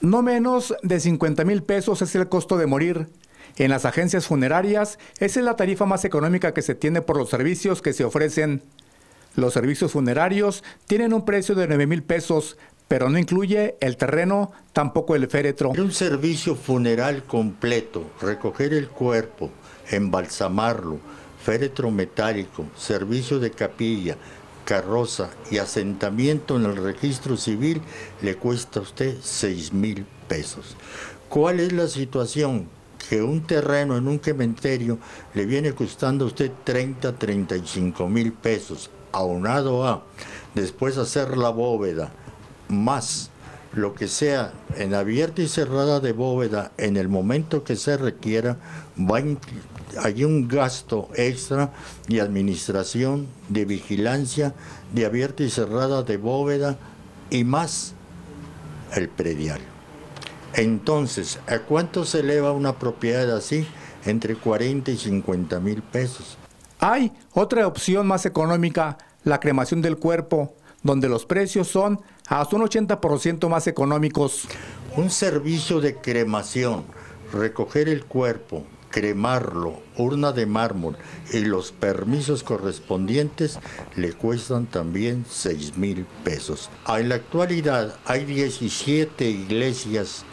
No menos de 50 mil pesos es el costo de morir. En las agencias funerarias, esa es la tarifa más económica que se tiene por los servicios que se ofrecen. Los servicios funerarios tienen un precio de 9 mil pesos, pero no incluye el terreno, tampoco el féretro. Un servicio funeral completo, recoger el cuerpo, embalsamarlo, féretro metálico, servicio de capilla, carroza y asentamiento en el registro civil le cuesta a usted 6 mil pesos. ¿Cuál es la situación? Que un terreno en un cementerio le viene costando a usted 30, 35 mil pesos, aunado a después hacer la bóveda, más lo que sea en abierta y cerrada de bóveda en el momento que se requiera, va hay un gasto extra de administración, de vigilancia, de abierta y cerrada de bóveda y más el predial. Entonces, ¿a cuánto se eleva una propiedad así? Entre 40 y 50 mil pesos. Hay otra opción más económica, la cremación del cuerpo, donde los precios son hasta un 80% más económicos. Un servicio de cremación, recoger el cuerpo, cremarlo, urna de mármol y los permisos correspondientes le cuestan también 6 mil pesos. En la actualidad hay 17 iglesias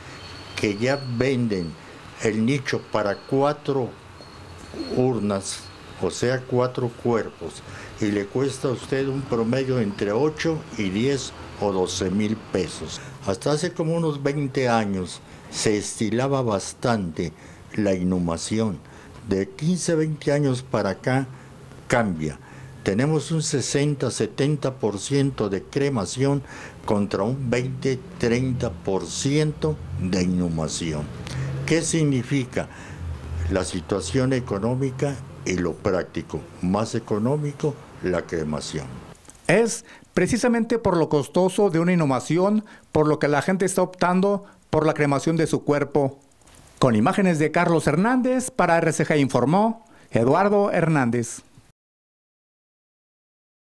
que ya venden el nicho para cuatro urnas, o sea, cuatro cuerpos, y le cuesta a usted un promedio entre 8 y 10 o 12 mil pesos. Hasta hace como unos 20 años se estilaba bastante la inhumación. De 15, 20 años para acá cambia. Tenemos un 60-70% de cremación contra un 20-30% de inhumación. ¿Qué significa? La situación económica y lo práctico. Más económico, la cremación. Es precisamente por lo costoso de una inhumación por lo que la gente está optando por la cremación de su cuerpo con imágenes de Carlos Hernández, para RCG informó Eduardo Hernández.